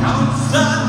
Outside.